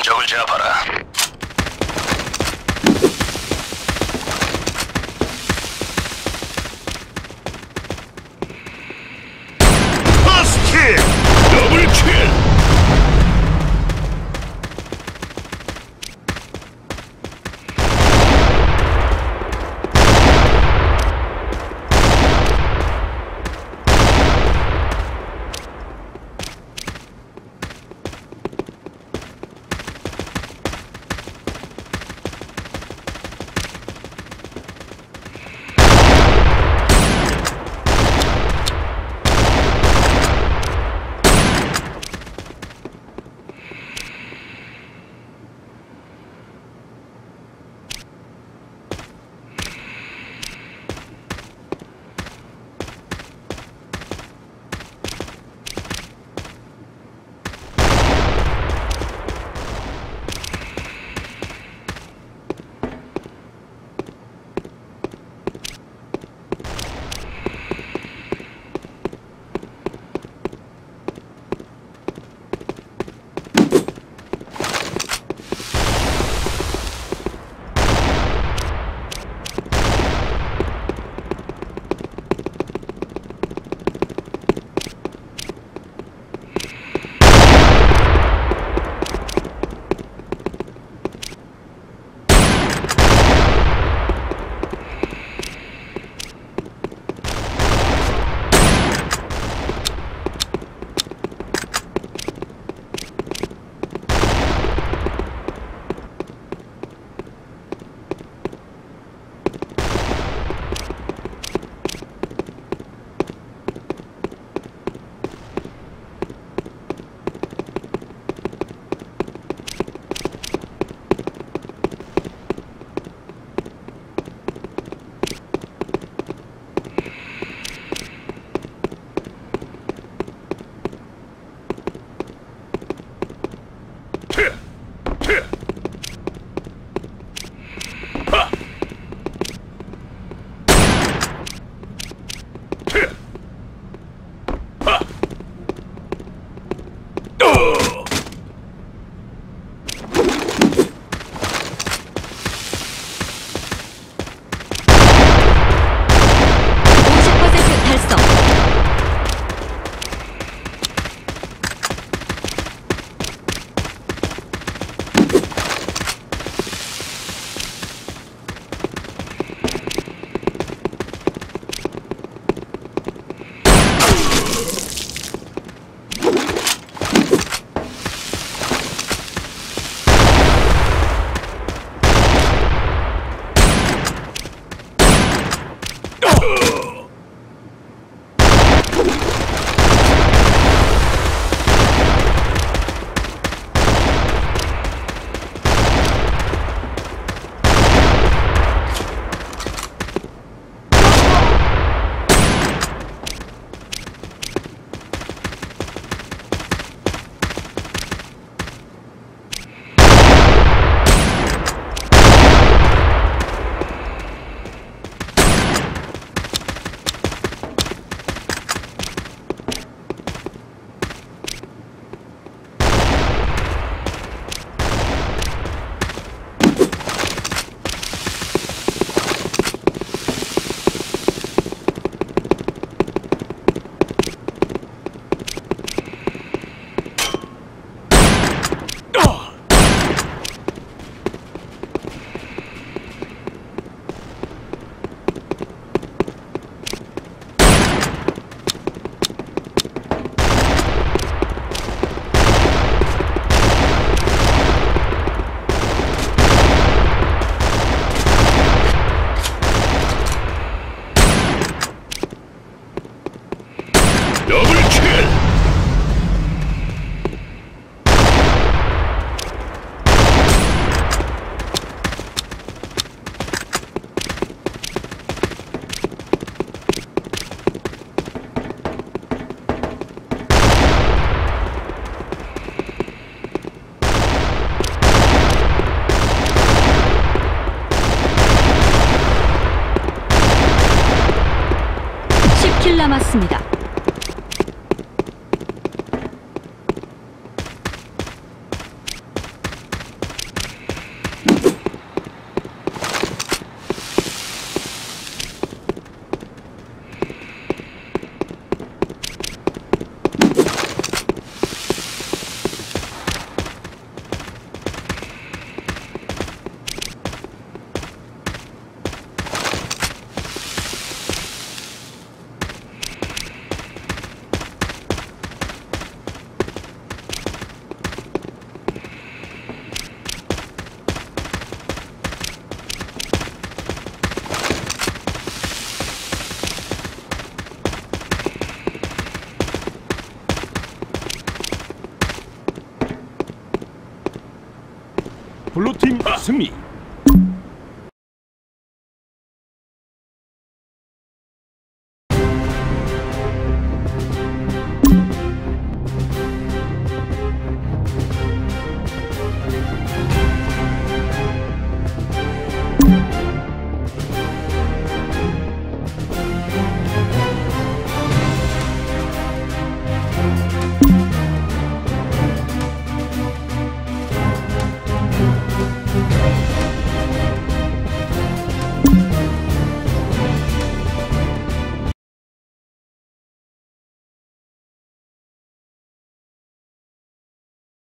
다음 적을 제압하라. 더블킬 더블킬 십 킬 남았습니다. 블루팀 승리.